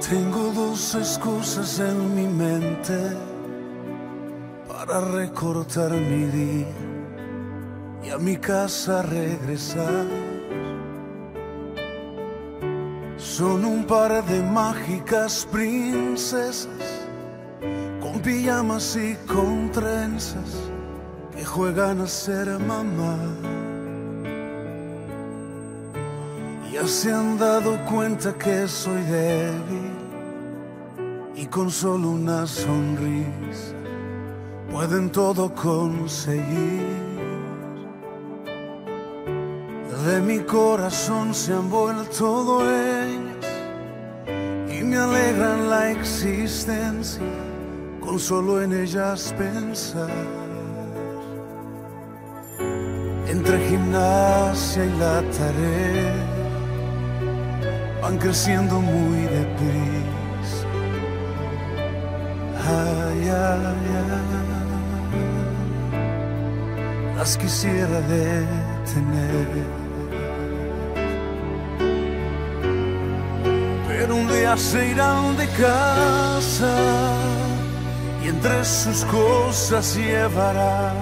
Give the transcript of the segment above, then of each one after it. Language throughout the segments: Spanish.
Tengo dos excusas en mi mente para recortar mi día y a mi casa regresar. Son un par de mágicas princesas con pijamas y con trenzas que juegan a ser mamá. Ya se han dado cuenta que soy débil y con solo una sonrisa pueden todo conseguir. De mi corazón se han vuelto dueños y me alegran la existencia con solo en ellas pensar. Entre gimnasia y la tarea van creciendo muy deprisa. Ay, ay, ay, las quisiera detener. Pero un día se irán de casa y entre sus cosas llevará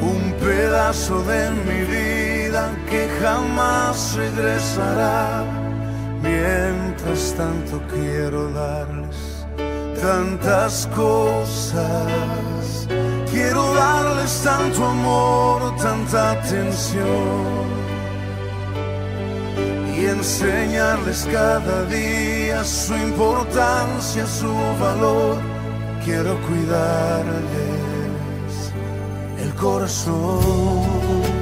un pedazo de mi vida que jamás regresará. Mientras tanto quiero darles tantas cosas, quiero darles tanto amor, tanta atención y enseñarles cada día su importancia, su valor. Quiero cuidarles el corazón.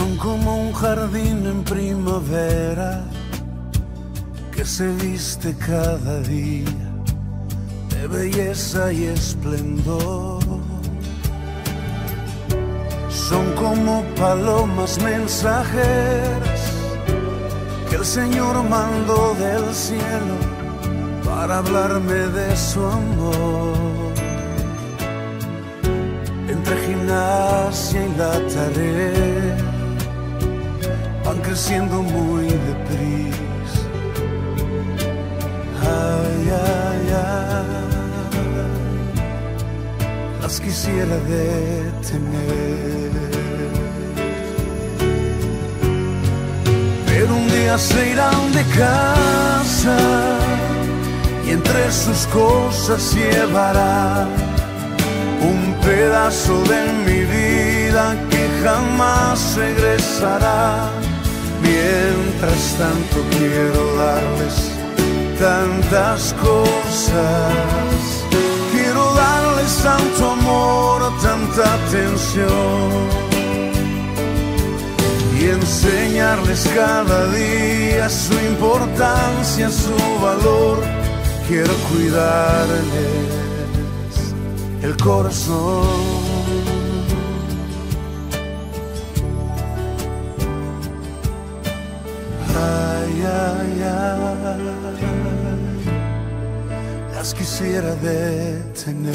Son como un jardín en primavera que se viste cada día de belleza y esplendor. Son como palomas mensajeras que el Señor mandó del cielo para hablarme de su amor. Entre gimnasia y la tarea creciendo muy deprisa. Ay, ay, ay, las quisiera detener. Pero un día se irán de casa y entre sus cosas llevará un pedazo de mi vida que jamás regresará. Mientras tanto quiero darles tantas cosas, quiero darles tanto amor, tanta atención y enseñarles cada día su importancia, su valor. Quiero cuidarles el corazón. Las quisiera detener.